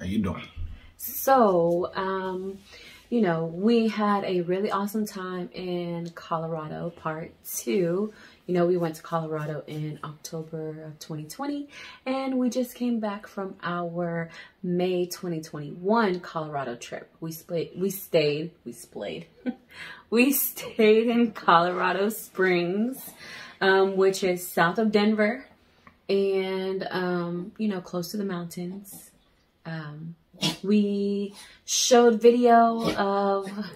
How you doing? So, um, you know, we had a really awesome time in Colorado, part two. You know, we went to Colorado in October of 2020, and we just came back from our May 2021 Colorado trip. We split, we stayed, we splayed, we stayed in Colorado Springs, um, which is south of Denver, and um, you know, close to the mountains. Um, we showed video of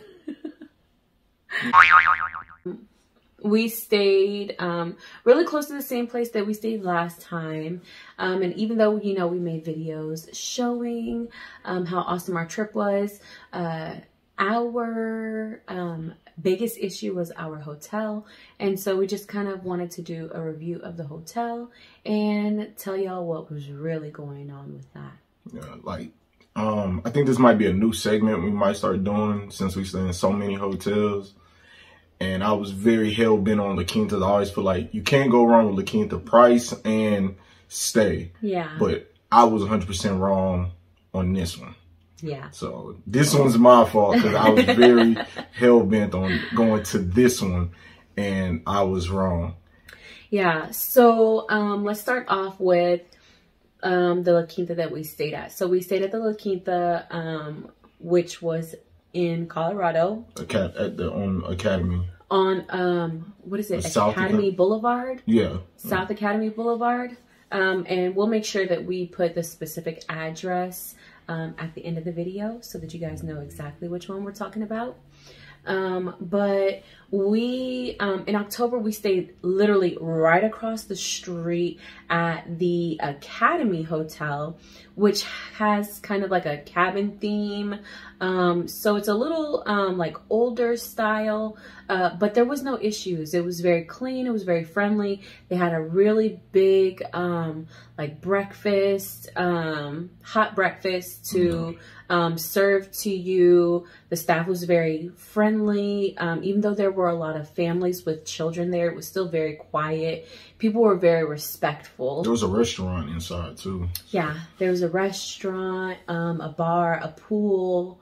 we stayed um, really close to the same place that we stayed last time. Um, and even though you know we made videos showing um, how awesome our trip was uh, our um, biggest issue was our hotel. And so we just kind of wanted to do a review of the hotel and tell y'all what was really going on with that yeah like um, I think this might be a new segment we might start doing since we stay in so many hotels. And I was very hell bent on La Quinta. I always feel like you can't go wrong with La Quinta price and stay. Yeah. But I was 100% wrong on this one. Yeah. So this one's my fault because I was very hell bent on going to this one and I was wrong. Yeah. So um, let's start off with um, the La Quinta that we stayed at. So we stayed at the La Quinta, um, which was in Colorado. Acad- at the on Academy. On um, what is it? South Academy Acad- Boulevard. Yeah. South Academy Boulevard. Um, and we'll make sure that we put the specific address um, at the end of the video so that you guys know exactly which one we're talking about. Um, but we, um, in October, we stayed literally right across the street at the Academy Hotel, which has kind of like a cabin theme. Um, so it's a little, um, like older style, uh, but there was no issues. It was very clean. It was very friendly. They had a really big, um, like breakfast, um, hot breakfast to, um, serve to you. The staff was very friendly. Even though there were a lot of families with children there, it was still very quiet. People were very respectful. There was a restaurant inside too. Yeah, there was a restaurant, um, a bar, a pool.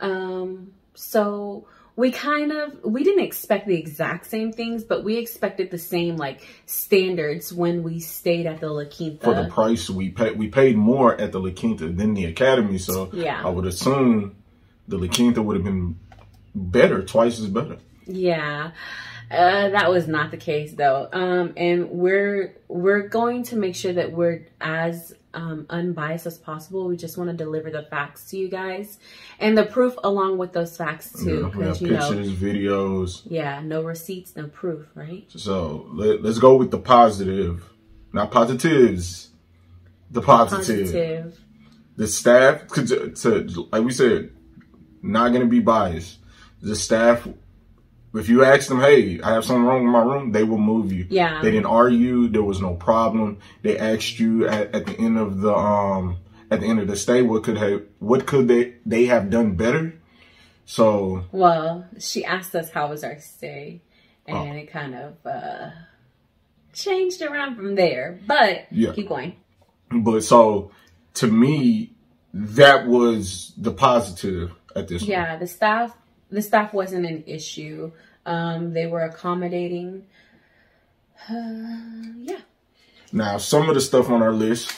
Um, so we kind of we didn't expect the exact same things, but we expected the same like standards when we stayed at the La Quinta. For the price we paid, we paid more at the La Quinta than the Academy. So Yeah. I would assume the La Quinta would have been better, twice as better. Yeah. Uh, that was not the case though. Um, and we're we're going to make sure that we're as um, unbiased as possible. We just want to deliver the facts to you guys and the proof along with those facts too. Yeah, we have Because you know, pictures, videos. yeah, no receipts, no proof, right? So let, let's go with the positive, not positives. The positive. Positive. The staff, to, to like we said, not gonna be biased. The staff, if you ask them, hey, I have something wrong with my room, they will move you. Yeah. They didn't argue. There was no problem. They asked you at, at the end of the um at the end of the stay, what could have what could they they have done better? So Well, she asked us how was our stay, and Oh. it kind of uh, changed around from there. But Yeah. keep going. But so to me, that was the positive at this. Yeah, the staff the staff wasn't an issue. Um, they were accommodating. Uh, yeah. Now, some of the stuff on our list,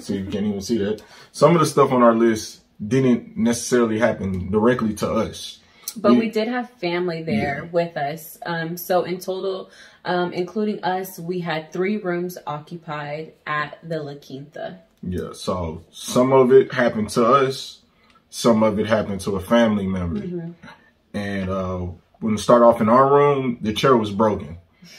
see, you can't even see that. Some of the stuff on our list didn't necessarily happen directly to us. But We- we did have family there with us. Um, so in total, um, including us, we had three rooms occupied at the La Quinta. Yeah, so some of it happened to us, some of it happened to a family member. And uh, when we start off in our room, the chair was broken.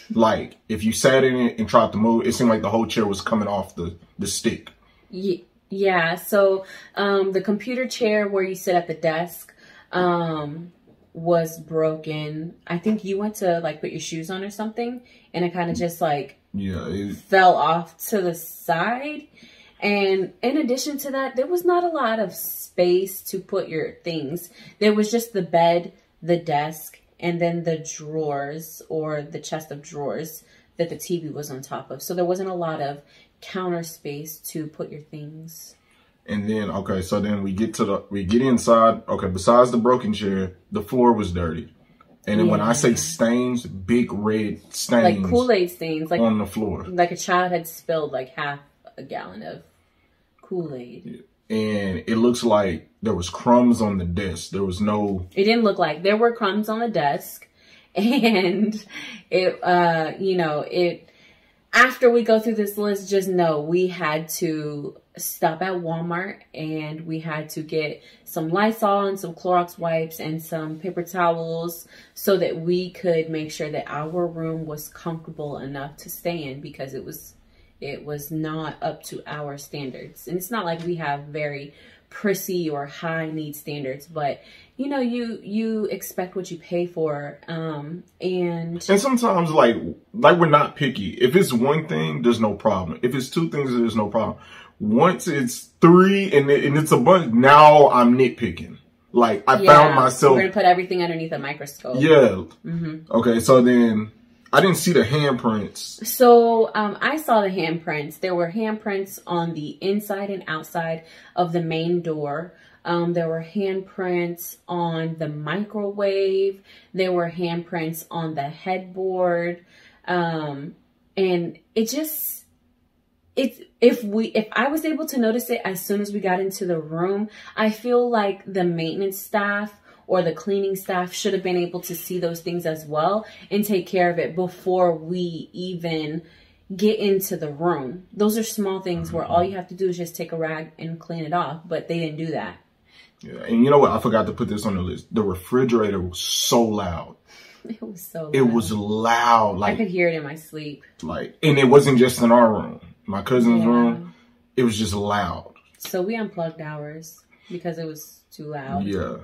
like, if you sat in it and tried to move, it seemed like the whole chair was coming off the, the stick. Ye- Yeah, so um, the computer chair where you sit at the desk um, was broken. I think you went to like put your shoes on or something, and it kind of just like Yeah, it, fell off to the side. And in addition to that, there was not a lot of space to put your things. There was just the bed, the desk, and then the drawers or the chest of drawers that the TV was on top of. So there wasn't a lot of counter space to put your things. And then okay, so then we get to the we get inside. Okay, besides the broken chair, the floor was dirty. And then when I say stains, big red stains Like Kool-Aid stains, like on the floor. like a child had spilled like half a gallon of Kool-Aid. And it looks like there was crumbs on the desk. There was no It didn't look like there were crumbs on the desk and it uh you know, it after we go through this list just know we had to stop at Walmart and we had to get some Lysol and some Clorox wipes and some paper towels so that we could make sure that our room was comfortable enough to stay in because it was it was not up to our standards. And it's not like we have very prissy or high need standards, but you know, you you expect what you pay for. Um and And sometimes, like, like we're not picky. If it's one thing, there's no problem. If it's two things, there's no problem. Once it's three and, it, and it's a bunch, now I'm nitpicking. Like I found myself, We're gonna put everything underneath a microscope. yeah. Mm-hmm. Okay, so then I didn't see the handprints. So um, I saw the handprints. There were handprints on the inside and outside of the main door. Um, there were handprints on the microwave. There were handprints on the headboard, um, and it just it's if we if I was able to notice it as soon as we got into the room, I feel like the maintenance staff or the cleaning staff should have been able to see those things as well and take care of it before we even get into the room. Those are small things where all you have to do is just take a rag and clean it off, but they didn't do that. Yeah, and you know what? I forgot to put this on the list. The refrigerator was so loud. It was so It loud. was loud, Like I could hear it in my sleep. like, and it wasn't just in our room. My cousin's Yeah. room. It was just loud. So we unplugged ours because it was too loud. Yeah.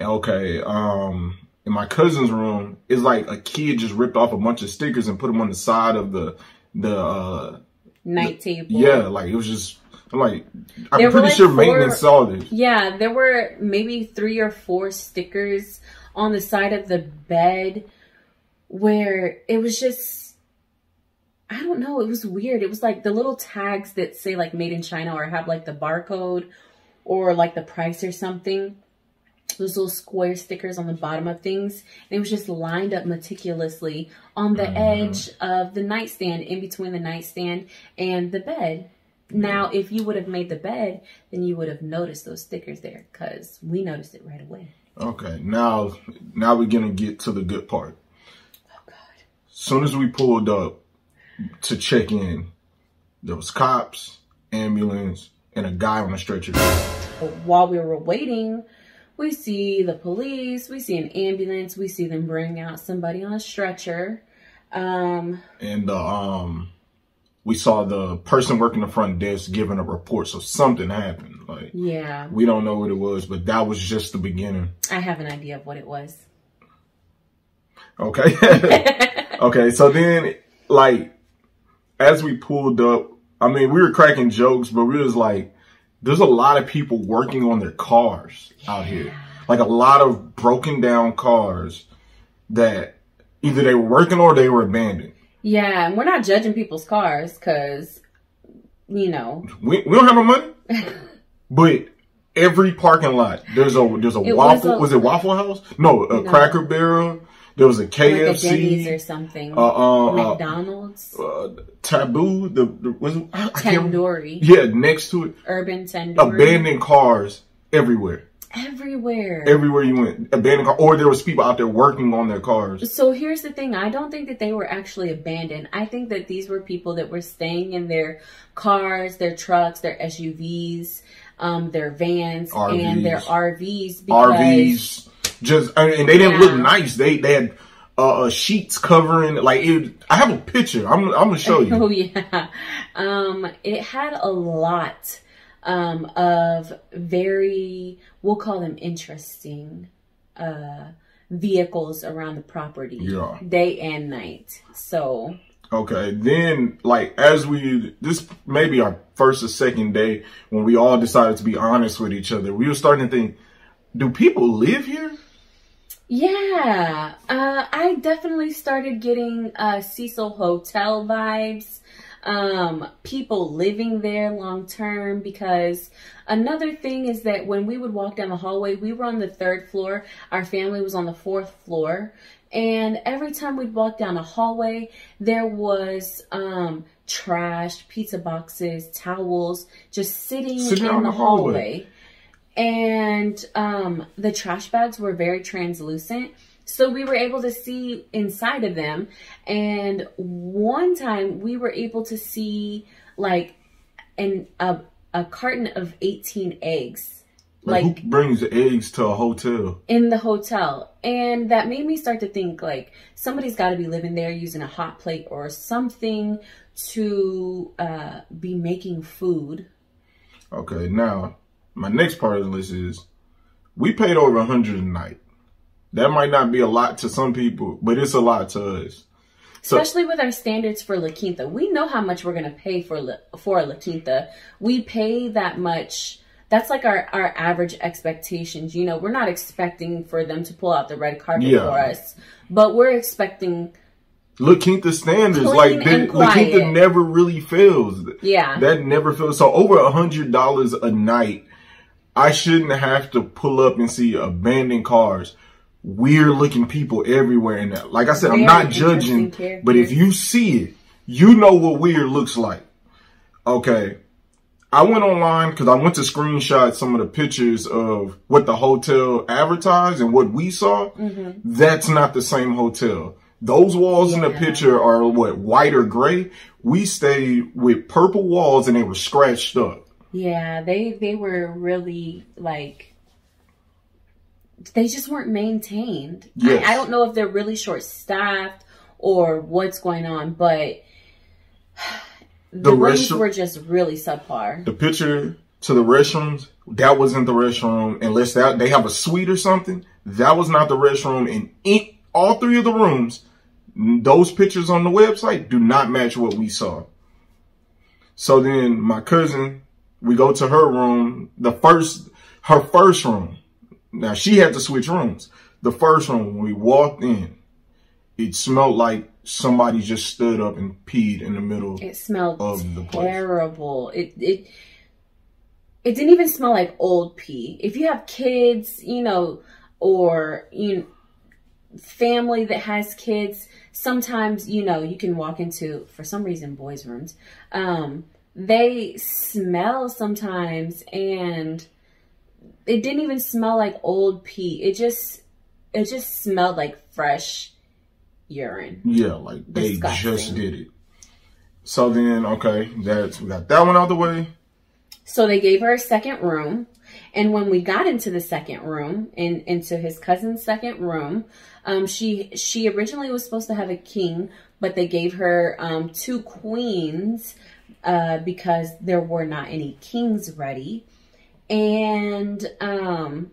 Okay. Um, in my cousin's room, it's like a kid just ripped off a bunch of stickers and put them on the side of the the. uh Night table. Yeah, like it was just. I'm like, I'm There pretty like, sure four- maintenance saw this. Yeah, there were maybe three or four stickers on the side of the bed where it was just I don't know, it was weird. It was like the little tags that say like made in China or have like the barcode or like the price or something. Those little square stickers on the bottom of things. And it was just lined up meticulously on the mm-hmm. edge of the nightstand, in between the nightstand and the bed. Now, mm-hmm. if you would have made the bed, then you would have noticed those stickers there because we noticed it right away. Okay, now now we're gonna get to the good part. Oh, God. soon as we pulled up to check in, there was cops, ambulance, and a guy on a stretcher. While we were waiting, we see the police, we see an ambulance, we see them bring out somebody on a stretcher. Um, And uh, um, we saw the person working the front desk giving a report. So something happened. Like yeah, we don't know what it was, but that was just the beginning. I have an idea of what it was. Okay. okay. So then, like, as we pulled up, I mean, we were cracking jokes, but we was like, there's a lot of people working on their cars out here. Like a lot of broken down cars that either they were working or they were abandoned. Yeah, and we're not judging people's cars because, you know, We, we don't have no money, but every parking lot there's a there's a It was waffle. a- Was, it Waffle House? No, a No. Cracker Barrel. There was a like a or KFC. something. Uh, uh, uh, McDonald's, uh, taboo. The, the was it, I, I. Tandoori, Yeah, next to it, Urban Tandoori. abandoned cars everywhere. Everywhere. Everywhere you went, abandoned car, or there was people out there working on their cars. So here's the thing. I don't think that they were actually abandoned. I think that these were people that were staying in their cars, their trucks, their SUVs, um, their vans, and their RVs. Because, RVs, just and, they didn't Yeah. look nice. They they had uh, uh, sheets covering. Like it, I have a picture. I'm I'm gonna show you. Oh yeah. Um, it had a lot um, of very, we'll call them interesting uh, vehicles around the property, Yeah. day and night. So Okay, then like as we this may be our first or second day when we all decided to be honest with each other. We were starting to think, do people live here? Yeah, uh, I definitely started getting uh, Cecil Hotel vibes. Um, people living there long term because another thing is that when we would walk down the hallway, we were on the third floor. Our family was on the fourth floor. And every time we'd walk down a hallway, there was um, trash, pizza boxes, towels just sitting, Sitting in on the the hallway. hallway. And um, the trash bags were very translucent. So we were able to see inside of them. And one time we were able to see like an, a, a carton of 18 eggs. Like, Like who brings eggs to a hotel? in the hotel. And that made me start to think like somebody's got to be living there using a hot plate or something to uh, be making food. Okay, now my next part of the list is we paid over a hundred a night. That might not be a lot to some people, but it's a lot to us. So- Especially with our standards for La Quinta. We know how much we're going to pay for La, for La Quinta. We pay that much. That's like our, our average expectations. You know, we're not expecting for them to pull out the red carpet Yeah. for us, but we're expecting, La Quinta standards, Clean like that, La Quinta never really fails. yeah. That never fails. So over a hundred dollars a night, I shouldn't have to pull up and see abandoned cars, weird looking people everywhere. And like I said, I'm not judging, but if you see it, you know what weird looks like. Okay. I went online because I went to screenshot some of the pictures of what the hotel advertised and what we saw. That's not the same hotel. Those walls in the picture are what white or gray. We stayed with purple walls and they were scratched up. Yeah, they they were really like they just weren't maintained. Yes. I, I don't know if they're really short staffed or what's going on, but the, The rooms were just really subpar. The picture to the restrooms, that wasn't the restroom unless that they have a suite or something. That was not the restroom in in all three of the rooms. Those pictures on the website do not match what we saw. So then my cousin, we go to her room, the first, her first room. Now she had to switch rooms. The first room, when we walked in, it smelled like somebody just stood up and peed in the middle. It smelled Of the place. terrible. It it it didn't even smell like old pee. If you have kids, you know, or you know, family that has kids, sometimes you know you can walk into for some reason boys' rooms. Um, they smell sometimes, and it didn't even smell like old pee. It just it just smelled like fresh urine. Yeah, like they Disgusting. just did it. So then, okay, that's we got that one out the way. So they gave her a second room. And when we got into the second room, in, into his cousin's second room, um, she she originally was supposed to have a king, but they gave her um, two queens uh, because there were not any kings ready. And um,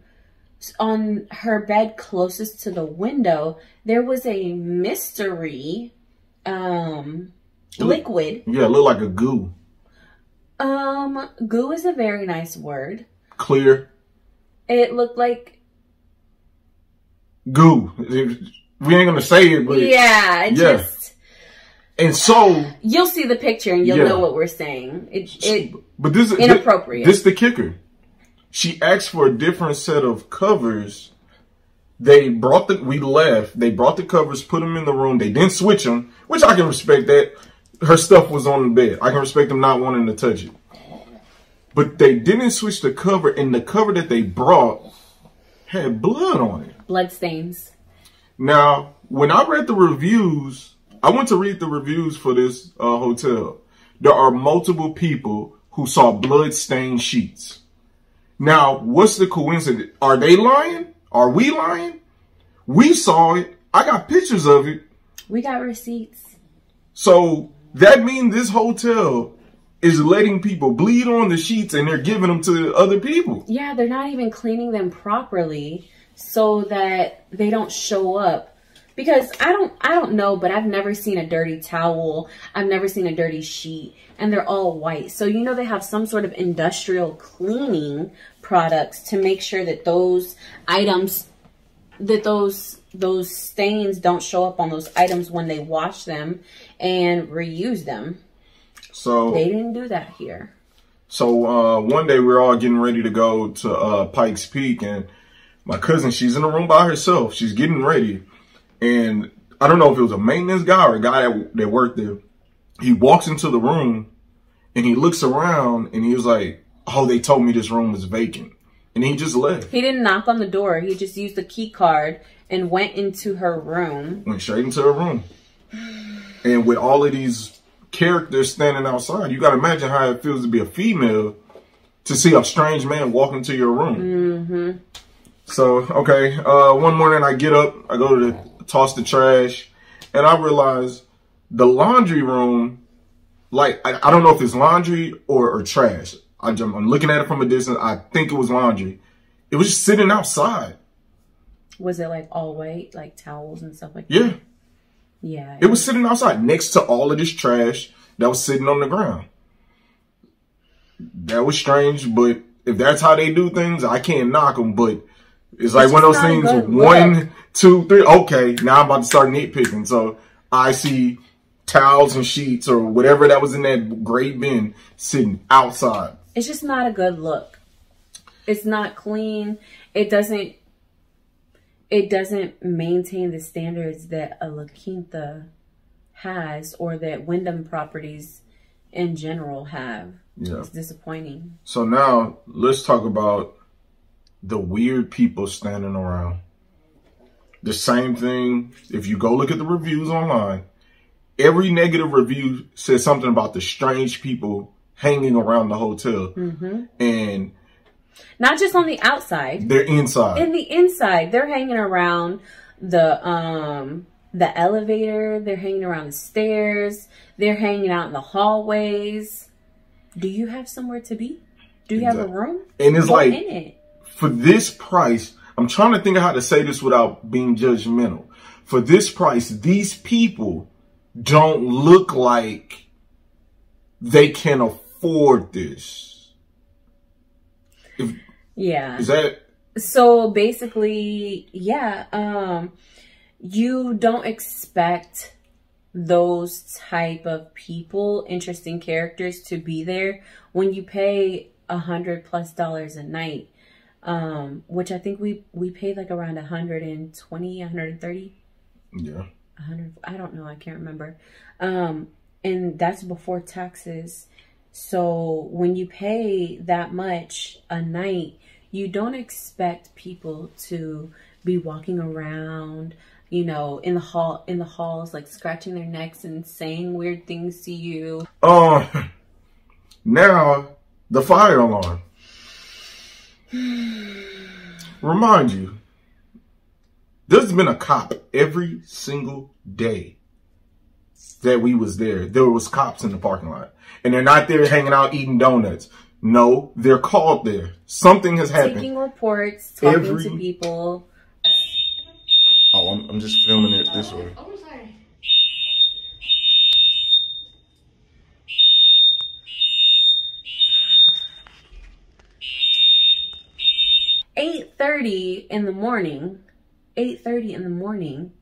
on her bed closest to the window, there was a mystery um, liquid. Yeah, it looked like a goo, Um, goo is a very nice word. clear It looked like goo. We ain't gonna say it, but yeah, it Yeah. just and so, you'll see the picture and you'll Yeah. know what we're saying. It it but this is Inappropriate. This, the kicker. She asked for a different set of covers. They brought the. We left. They brought the covers, put them in the room. They didn't switch them, which I can respect. That her stuff was on the bed. I can respect them not wanting to touch it. But they didn't switch the cover, and the cover that they brought had blood on it. blood stains. Now, when I read the reviews, I went to read the reviews for this uh, hotel. There are multiple people who saw blood-stained sheets. Now, what's the coincidence? Are they lying? Are we lying? We saw it. I got pictures of it. We got receipts. So that means this hotel is letting people bleed on the sheets and they're giving them to other people. Yeah, they're not even cleaning them properly so that they don't show up. Because I don't I don't know, but I've never seen a dirty towel. I've never seen a dirty sheet and they're all white. So you know they have some sort of industrial cleaning products to make sure that those items that those those stains don't show up on those items when they wash them and reuse them. So They didn't do that here. So uh, one day we are all getting ready to go to uh, Pikes Peak, and my cousin, she's in the room by herself. She's getting ready, and I don't know if it was a maintenance guy or a guy that, that worked there. He walks into the room, and he looks around, and he was like, "Oh, they told me this room was vacant," and he just left. He didn't knock on the door. He just used the key card and went into her room. Went straight into her room, and with all of these characters standing outside, you got to imagine how it feels to be a female to see a strange man walk into your room. Mm-hmm. So, okay, uh, one morning I get up, I go to toss the trash, and I realized the laundry room, like, I, I don't know if it's laundry or, or trash. I, I'm looking at it from a distance. I think it was laundry. It was just sitting outside. Was it like all white, like towels and stuff like that? Yeah. Yeah. It was sitting outside next to all of this trash that was sitting on the ground. That was strange, but if that's how they do things, I can't knock them. But it's like one of those things. One, look. Two, three. Okay, now I'm about to start nitpicking. So I see towels and sheets or whatever that was in that great bin sitting outside. It's just not a good look. It's not clean. It doesn't it doesn't maintain the standards that a La Quinta has or that Wyndham properties in general have. Yeah. It's disappointing. So now let's talk about the weird people standing around. The same thing, if you go look at the reviews online, every negative review says something about the strange people hanging around the hotel. And Not just on the outside. they're inside. In the inside, they're hanging around the um the elevator, they're hanging around the stairs, they're hanging out in the hallways. Do you have somewhere to be? Do you have a room? And it's Go like, it. for this price, I'm trying to think of how to say this without being judgmental. For this price, these people don't look like they can afford this. If, Yeah. is that So basically, yeah, um you don't expect those type of people, interesting characters to be there when you pay a hundred plus dollars a night. Um, which I think we we paid like around a hundred and twenty, a hundred and thirty. yeah? 100 i don't know i can't remember um and that's before taxes so when you pay that much a night you don't expect people to be walking around you know in the hall in the halls like scratching their necks and saying weird things to you Uh, now the fire alarm. Remind you, there's been a cop every single day that we was there. There was cops in the parking lot, and they're not there hanging out eating donuts. No, they're called there. Something has happened. taking reports talking Every- to people Oh, I'm, I'm just filming it this way. Oh, sorry. eight thirty in the morning, eight thirty in the morning,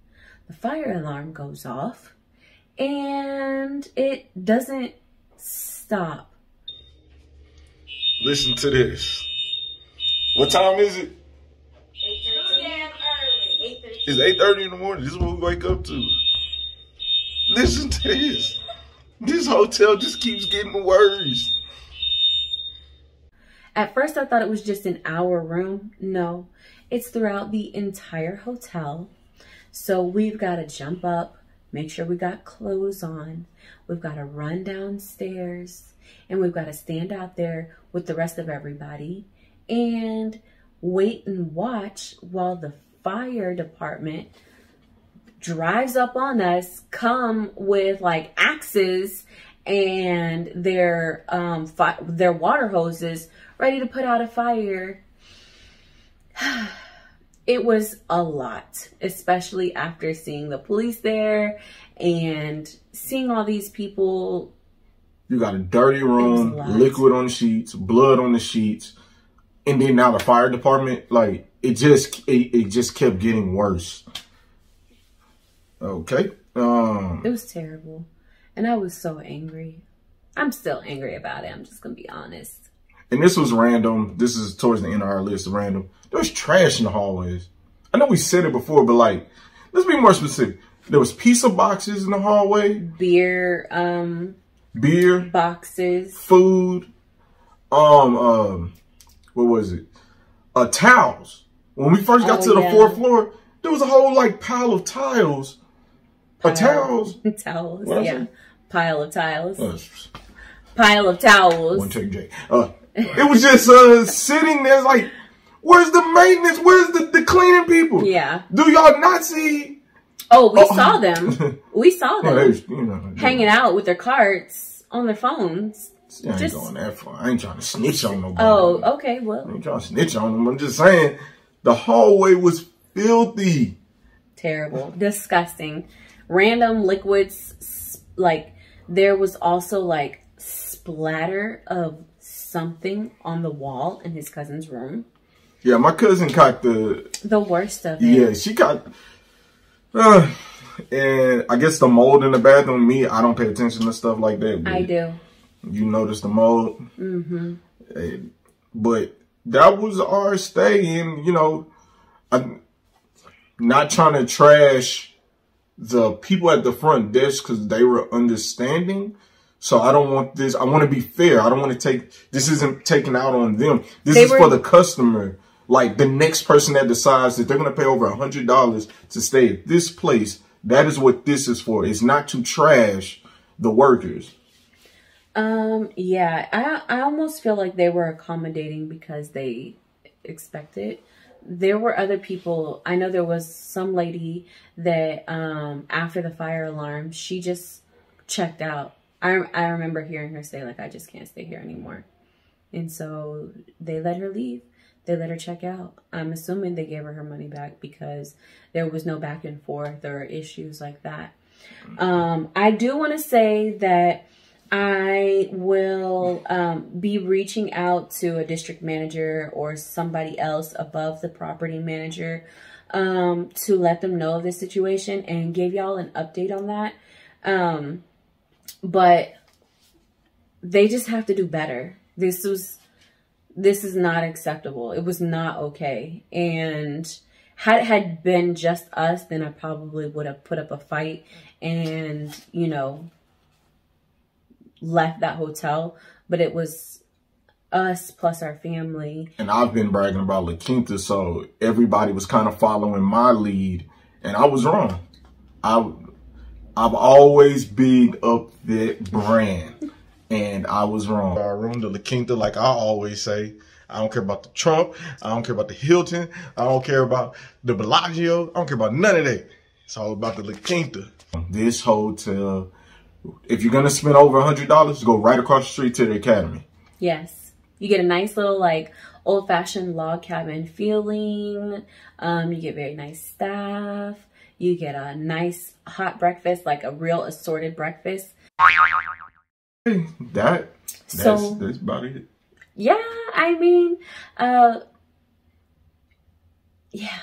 the fire alarm goes off, and it doesn't stop. Listen to this. What time is it? Too damn early. 8:30. It's eight thirty in the morning. This is what we wake up to. Listen to this. This hotel just keeps getting worse. At first, I thought it was just in our room. No, it's throughout the entire hotel. So we've got to jump up, make sure we got clothes on. We've got to run downstairs, and we've got to stand out there with the rest of everybody and wait and watch while the fire department drives up on us, come with like axes and their um fi- their water hoses ready to put out a fire. It was a lot, especially after seeing the police there and seeing all these people. You got a dirty room, lot. liquid on the sheets, blood on the sheets, and then now the fire department, like it just it, it just kept getting worse. Okay. Um It was terrible. And I was so angry. I'm still angry about it. I'm just going to be honest. and this was random. This is towards the end of our list, random. There was trash in the hallways. I know we said it before, but like, let's be more specific. There was pizza boxes in the hallway, Beer um beer, boxes. food, um, um, what was it? Uh, towels. When we first got Oh, to the yeah. fourth floor, there was a whole like pile of tiles. Pile. towels. towels. What yeah. Pile of tiles. Uh, Pile of towels. one take J. Uh, it was just uh sitting there like, where's the maintenance? Where's the, the cleaning people? Yeah. Do y'all not see? Oh, we Oh. saw them. We saw Oh, them they, you know, hanging out with their carts on their phones. I ain't just- going that far. I ain't trying to snitch on nobody. Oh, okay. I Well, ain't trying to snitch on them. I'm just saying the hallway was filthy. terrible. Disgusting. Random liquids. Like, there was also like splatter of something on the wall in his cousin's room. Yeah, my cousin caught the The worst of it. Yeah, she got. Uh, and I guess the mold in the bathroom. Me, I don't pay attention to stuff like that. I do. You notice the mold. Mm-hmm. And- but that was our stay, and you know, I'm not trying to trash the people at the front desk because they were understanding. So I don't want this. I want to be fair. I don't want to take this isn't taken out on them. This They is were- for the customer. Like the next person that decides that they're gonna pay over a hundred dollars to stay at this place. That is what this is for. It's not to trash the workers. Um, yeah, I I almost feel like they were accommodating because they expected. There were other people. I know there was some lady that um after the fire alarm, she just checked out. I I remember hearing her say like I just can't stay here anymore. And so they let her leave. They let her check out. I'm assuming they gave her her money back because there was no back and forth or issues like that. Um, I do want to say that I will um, be reaching out to a district manager or somebody else above the property manager um, to let them know of this situation and give y'all an update on that. Um, but they just have to do better. This was this is not acceptable. It was not okay. And had it had been just us, then I probably would have put up a fight and, you know, left that hotel. But it was us plus our family. and I've been bragging about La Quinta, so everybody was kind of following my lead, and I was wrong. I, I've always bigged up that brand, and I was wrong. Our room, the La Quinta, like I always say, I don't care about the Trump, I don't care about the Hilton, I don't care about the Bellagio, I don't care about none of that. It's all about the La Quinta. This hotel, if you're gonna spend over a hundred dollars, go right across the street to the Academy. Yes. You get a nice little like old fashioned log cabin feeling. Um, you get very nice staff. You get a nice hot breakfast, like a real assorted breakfast. That that's So- that's about it. Yeah, I mean, uh, yeah.